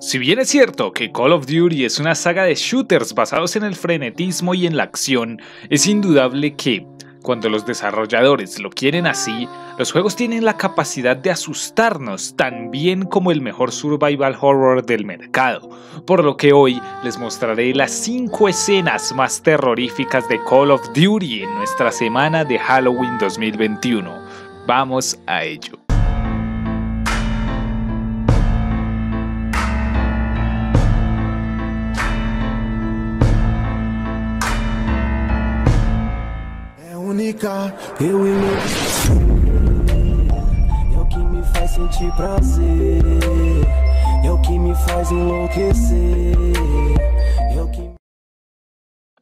Si bien es cierto que Call of Duty es una saga de shooters basados en el frenetismo y en la acción, es indudable que, cuando los desarrolladores lo quieren así, los juegos tienen la capacidad de asustarnos tan bien como el mejor survival horror del mercado, por lo que hoy les mostraré las 5 escenas más terroríficas de Call of Duty en nuestra semana de Halloween 2021. Vamos a ello.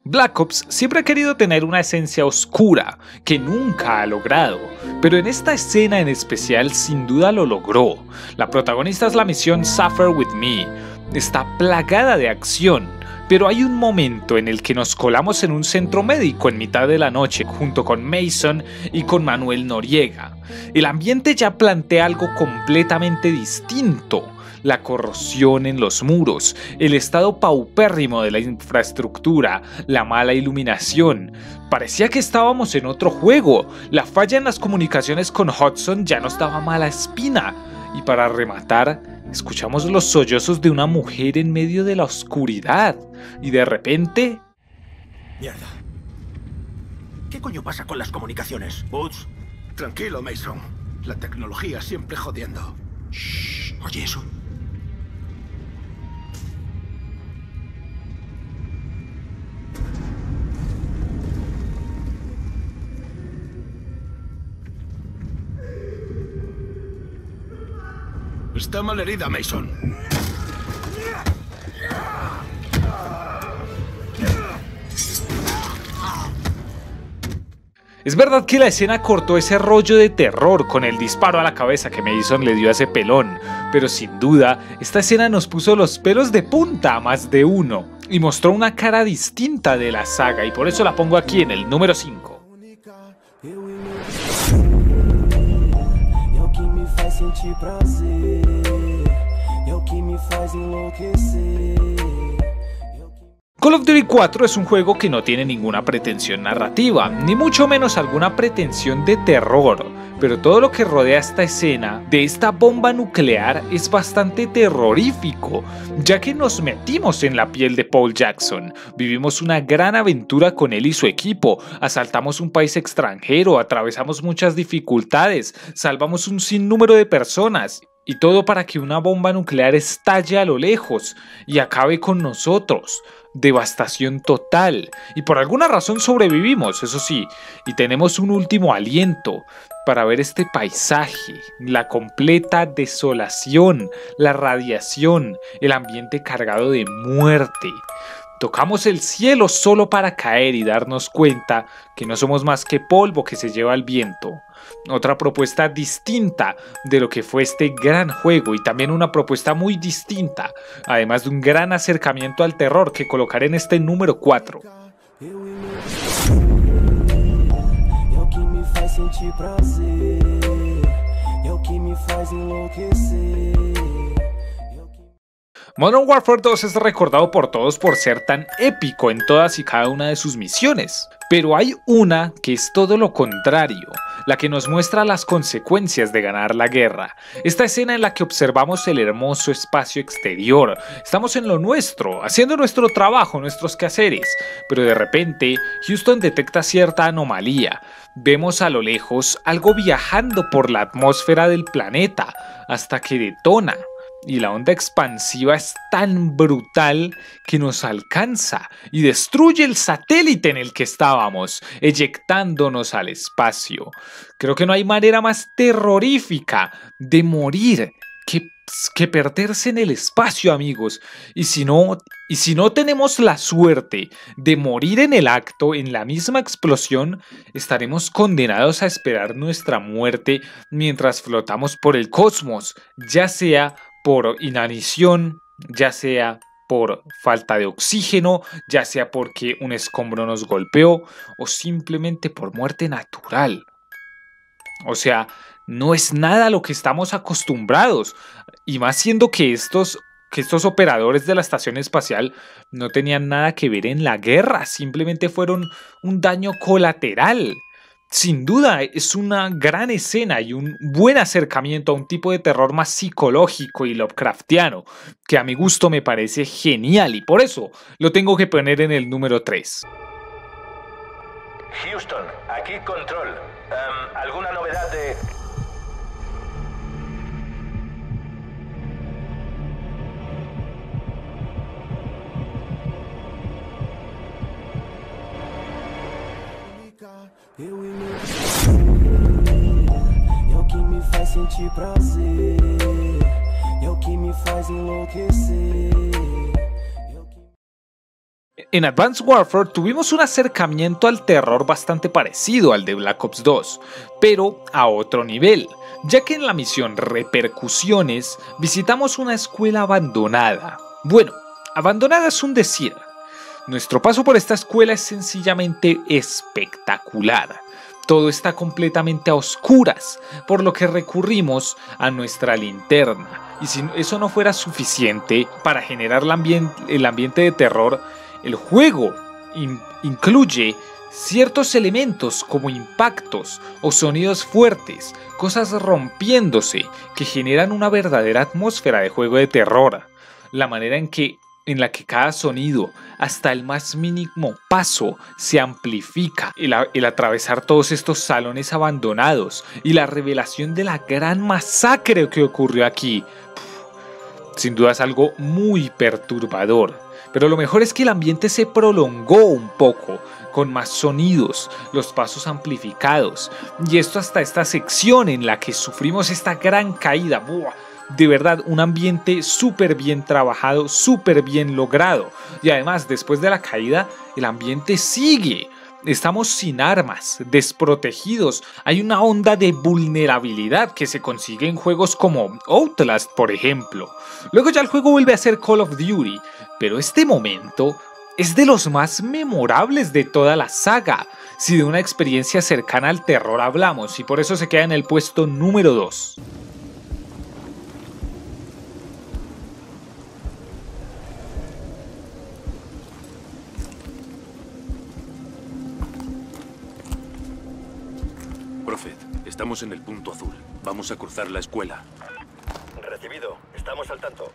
Black Ops siempre ha querido tener una esencia oscura que nunca ha logrado, pero en esta escena en especial sin duda lo logró. La protagonista es la misión Suffer With Me, está plagada de acción, pero hay un momento en el que nos colamos en un centro médico en mitad de la noche junto con Mason y con Manuel Noriega. El ambiente ya plantea algo completamente distinto. La corrosión en los muros, el estado paupérrimo de la infraestructura, la mala iluminación. Parecía que estábamos en otro juego. La falla en las comunicaciones con Hudson ya nos daba mala espina. Y para rematar, Escuchamos los sollozos de una mujer en medio de la oscuridad y de repente... Mierda. ¿Qué coño pasa con las comunicaciones? Boots, tranquilo, Mason. La tecnología siempre jodiendo. Shh, ¿oye eso? Está mal herida, Mason. Es verdad que la escena cortó ese rollo de terror con el disparo a la cabeza que Mason le dio a ese pelón, pero sin duda, esta escena nos puso los pelos de punta a más de uno y mostró una cara distinta de la saga y por eso la pongo aquí en el número 5. Call of Duty 4 es un juego que no tiene ninguna pretensión narrativa, ni mucho menos alguna pretensión de terror, pero todo lo que rodea esta escena de esta bomba nuclear es bastante terrorífico, ya que nos metimos en la piel de Paul Jackson, vivimos una gran aventura con él y su equipo, asaltamos un país extranjero, atravesamos muchas dificultades, salvamos un sinnúmero de personas, y todo para que una bomba nuclear estalle a lo lejos y acabe con nosotros devastación total. Y por alguna razón sobrevivimos, eso sí, y tenemos un último aliento para ver este paisaje, la completa desolación, la radiación, el ambiente cargado de muerte. Tocamos el cielo solo para caer y darnos cuenta que no somos más que polvo que se lleva el viento. Otra propuesta distinta de lo que fue este gran juego y también una propuesta muy distinta, además de un gran acercamiento al terror que colocaré en este número 4. Modern Warfare 2 es recordado por todos por ser tan épico en todas y cada una de sus misiones, pero hay una que es todo lo contrario, la que nos muestra las consecuencias de ganar la guerra. Esta escena en la que observamos el hermoso espacio exterior, estamos en lo nuestro, haciendo nuestro trabajo, nuestros quehaceres, pero de repente Houston detecta cierta anomalía. Vemos a lo lejos algo viajando por la atmósfera del planeta hasta que detona y la onda expansiva es tan brutal que nos alcanza y destruye el satélite en el que estábamos, eyectándonos al espacio. Creo que no hay manera más terrorífica de morir que, que perderse en el espacio, amigos. Y si no, y si no tenemos la suerte de morir en el acto, en la misma explosión, estaremos condenados a esperar nuestra muerte mientras flotamos por el cosmos, ya sea por inanición, ya sea por falta de oxígeno, ya sea porque un escombro nos golpeó o simplemente por muerte natural. O sea, no es nada a lo que estamos acostumbrados, y más siendo que estos que estos operadores de la estación espacial no tenían nada que ver en la guerra, simplemente fueron un daño colateral. Sin duda es una gran escena y un buen acercamiento a un tipo de terror más psicológico y Lovecraftiano, que a mi gusto me parece genial y por eso lo tengo que poner en el número 3. Houston, aquí control. Em, ¿Alguna novedad de...? En Advanced Warfare tuvimos un acercamiento al terror bastante parecido al de Black Ops 2, pero a otro nivel, ya que en la misión Repercusiones visitamos una escuela abandonada. Bueno, abandonada es un decir. Nuestro paso por esta escuela es sencillamente espectacular. Todo está completamente a oscuras, por lo que recurrimos a nuestra linterna. Y si eso no fuera suficiente para generar el ambiente, de terror, el juego incluye ciertos elementos como impactos o sonidos fuertes, cosas rompiéndose que generan una verdadera atmósfera de juego de terror. La manera en que en la que cada sonido, hasta el más mínimo paso, se amplifica. El, atravesar todos estos salones abandonados y la revelación de la gran masacre que ocurrió aquí. Sin duda es algo muy perturbador. Pero lo mejor es que el ambiente se prolongó un poco, con más sonidos, los pasos amplificados. Y esto hasta esta sección en la que sufrimos esta gran caída. ¡Buah! De verdad un ambiente súper bien trabajado, súper bien logrado. Y además, después de la caída, el ambiente sigue. Estamos sin armas, desprotegidos. Hay una onda de vulnerabilidad que se consigue en juegos como Outlast, por ejemplo. Luego ya el juego vuelve a ser Call of Duty, pero este momento es de los más memorables de toda la saga, si de una experiencia cercana al terror hablamos, y por eso se queda en el puesto número 2. Estamos en el punto azul. Vamos a cruzar la escuela. Recibido. Estamos al tanto.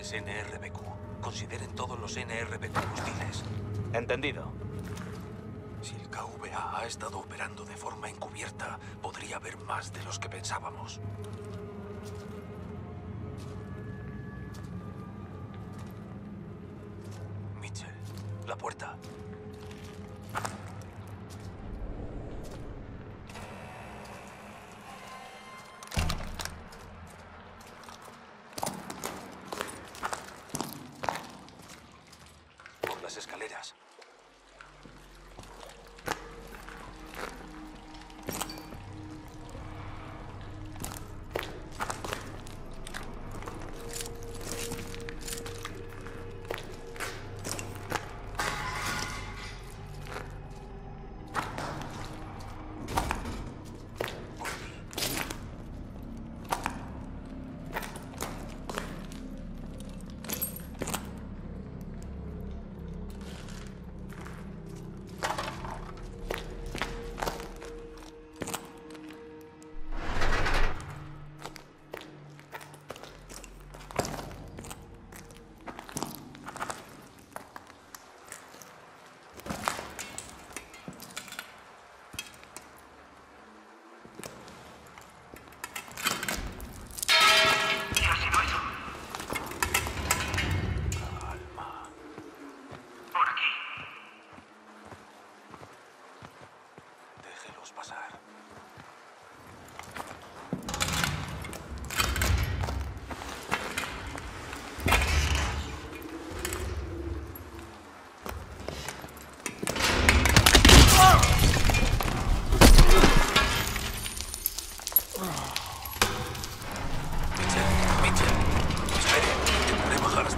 NRBQ. Consideren todos los NRBQ hostiles. Entendido. Si el KVA ha estado operando de forma encubierta, podría haber más de los que pensábamos.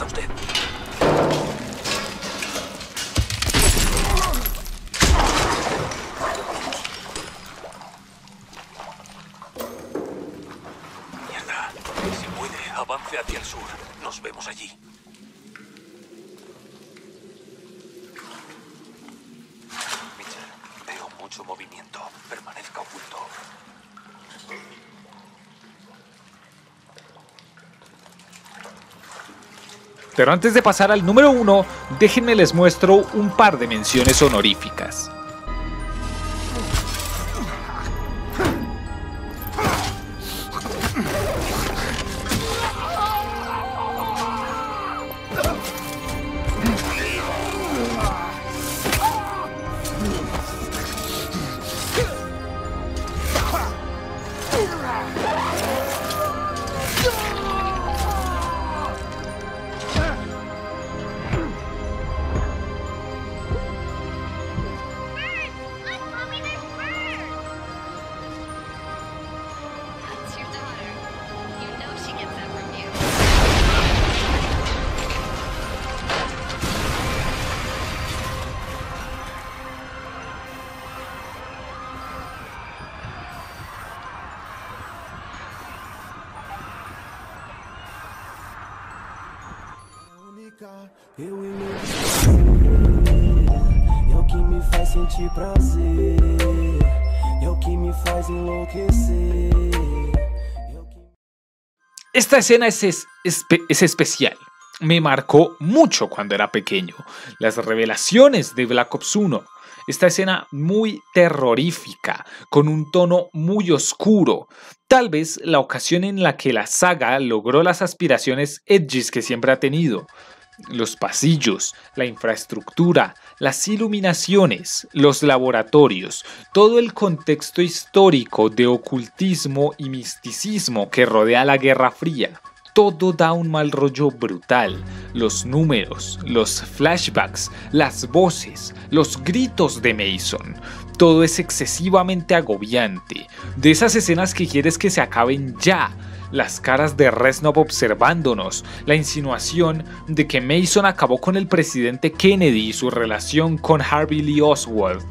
потому что я Pero antes de pasar al número 1, déjenme les muestro un par de menciones honoríficas. That's Esta escena es, es- es especial. Me marcó mucho cuando era pequeño. Las revelaciones de Black Ops 1. Esta escena muy terrorífica, con un tono muy oscuro. Tal vez la ocasión en la que la saga logró las aspiraciones edgys que siempre ha tenido. Los pasillos, la infraestructura, las iluminaciones, los laboratorios, todo el contexto histórico de ocultismo y misticismo que rodea la Guerra Fría. Todo da un mal rollo brutal. Los números, los flashbacks, las voces, los gritos de Mason. Todo es excesivamente agobiante. De esas escenas que quieres que se acaben ya. Las caras de Reznov observándonos, la insinuación de que Mason acabó con el presidente Kennedy y su relación con Harvey Lee Oswald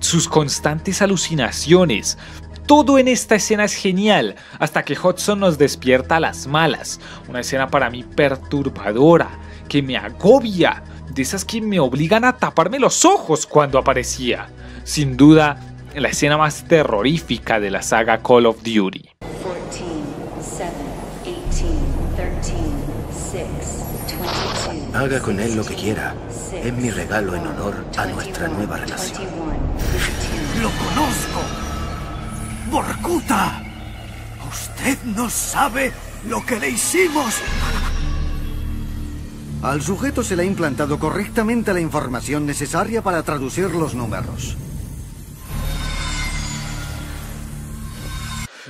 sus constantes alucinaciones. Todo en esta escena es genial, hasta que Hudson nos despierta a las malas. Una escena para mí perturbadora, que me agobia, de esas que me obligan a taparme los ojos cuando aparecía. Sin duda, la escena más terrorífica de la saga Call of Duty. Haga con él lo que quiera. Es mi regalo en honor a nuestra nueva relación. 21, 15. ¡Lo conozco! ¡Borkuta! Usted no sabe lo que le hicimos. Al sujeto se le ha implantado correctamente la información necesaria para traducir los números.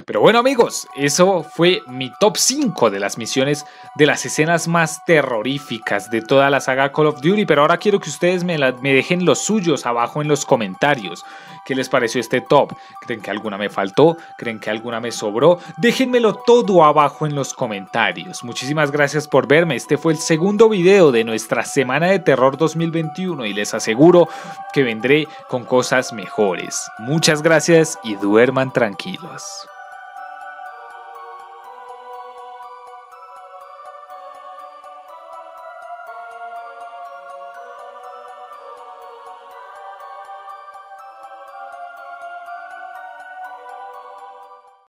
Pero bueno amigos, eso fue mi top 5 de las misiones de las escenas más terroríficas de toda la saga Call of Duty. Pero ahora quiero que ustedes me, me dejen los suyos abajo en los comentarios. ¿Qué les pareció este top? ¿Creen que alguna me faltó? ¿Creen que alguna me sobró? Déjenmelo todo abajo en los comentarios. Muchísimas gracias por verme. Este fue el segundo video de nuestra Semana de Terror 2021 y les aseguro que vendré con cosas mejores. Muchas gracias y duerman tranquilos.